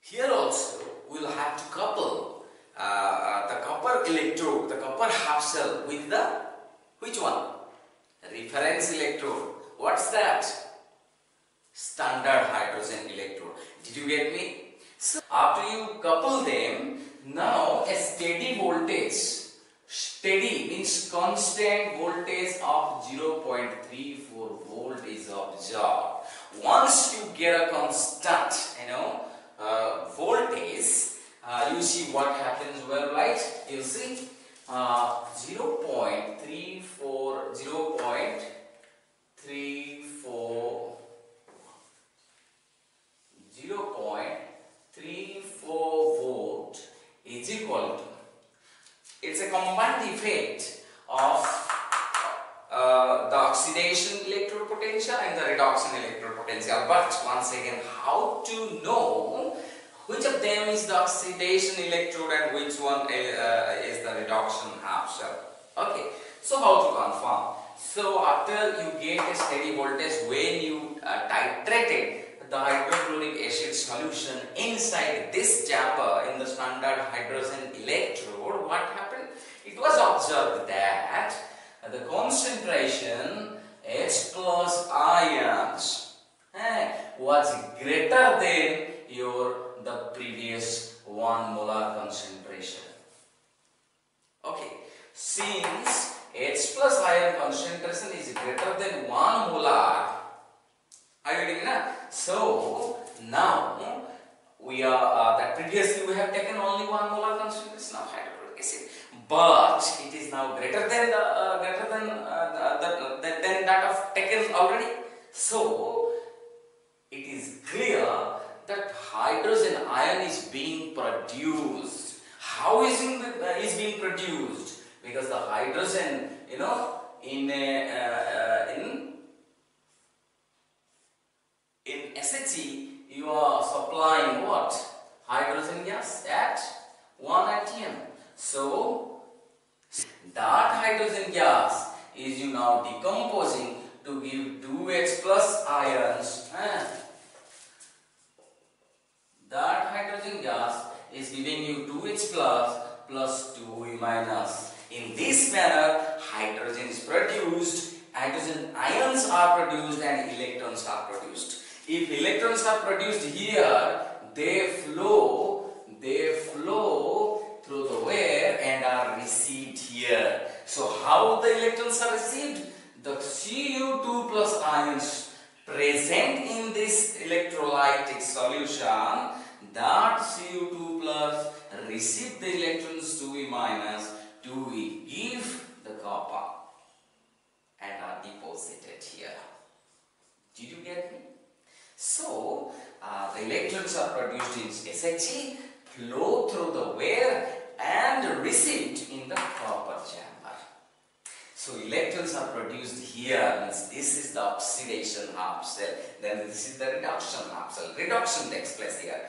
Here also we will have to couple uh, uh, the copper electrode, the copper half cell with the which one? Reference electrode. What's that? Standard hydrogen electrode. Did you get me? So after you couple them, now a steady voltage steady means constant voltage of 0.34 volt is observed once you get a constant you know uh, voltage uh, you see what happens well right you see uh, 0.34 0.34 0.34 volt is equal to it's a combined effect of uh, the oxidation electrode potential and the reduction electrode potential. But once again, how to know which of them is the oxidation electrode and which one uh, is the reduction half cell? Okay, so how to confirm? So after you get a steady voltage when you uh, titrated the hydrochloric acid solution inside this chamber in the standard hydrogen electrode, what happened? It was observed that the concentration H plus ions eh, was greater than your the previous 1 molar concentration. Okay, since H plus ion concentration is greater than 1 molar, are you getting that? So now we are uh, that previously we have taken only 1 molar concentration of hydrochloric acid, but it is now greater than the uh, greater than uh, the, the, than that of taken already. So it is clear that hydrogen ion is being produced. How is, in uh, is being produced? Because the hydrogen, you know, in a, uh, in in SHE you are supplying what? Hydrogen gas at 1 atm. So that hydrogen gas is you now decomposing to give 2H plus ions. Eh? That hydrogen gas is giving you 2H plus plus 2E minus. In this manner, hydrogen is produced, hydrogen ions are produced and electrons are produced. If electrons are produced here, they flow, they flow through the wire and are received here. So how the electrons are received? The Cu2 plus ions present in this electrolytic solution that Cu2 plus receive the electrons 2E minus 2E give the copper and are deposited here. Did you get me? So, uh, the electrons are produced in SHE, flow through the wire and received in the copper chamber. So, electrons are produced here, means this is the oxidation half cell, then this is the reduction half cell. Reduction takes place here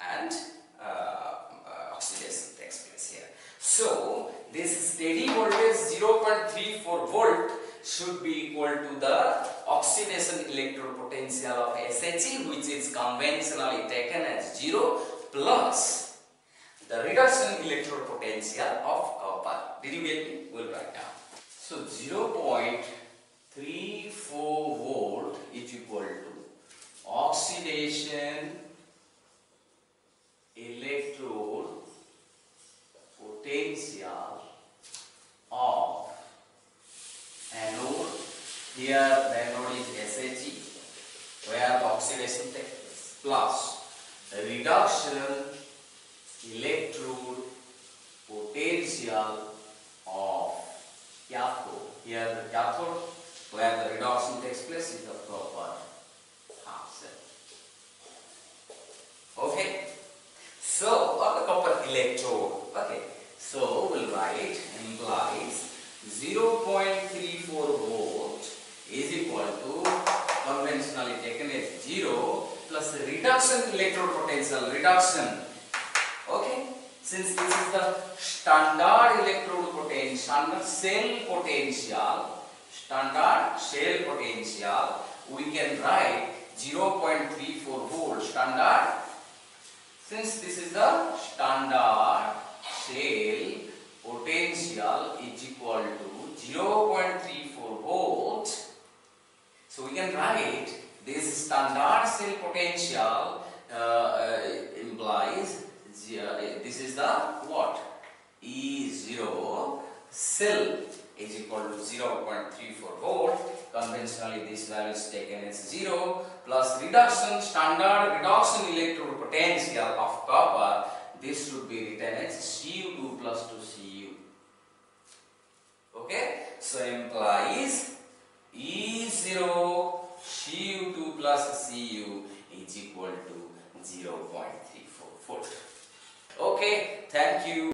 and oxidation takes place here. So, this steady voltage 0.34 volt should be equal to the oxidation electrode potential of SHE which is conventionally taken as 0 plus the reduction electrode potential of copper. Did you get me? We'll write down. So 0.34 volt is equal to oxidation electrode potential of anode. Here the anode is SHE where the oxidation takes place plus the reduction electrode potential of cathode. Here the cathode where the reduction takes place is the copper half cell. Okay. So, or the copper electrode. Okay. So, we'll write implies 0.34 volt is equal to conventionally taken as 0 plus reduction electrode potential reduction. Okay. Since this is the standard electrode potential, standard cell potential, standard cell potential, we can write 0.34 volt standard Since this is the standard cell potential is equal to 0.34 volt, so we can write this standard cell potential uh, uh, implies this is the what? E0 cell is equal to 0.34 volt. Conventionally, this value is taken as 0 plus reduction, standard reduction electrode potential of copper. This should be written as Cu2 plus 2Cu. Okay, so implies equal to 0.34 volt. Okay, thank you.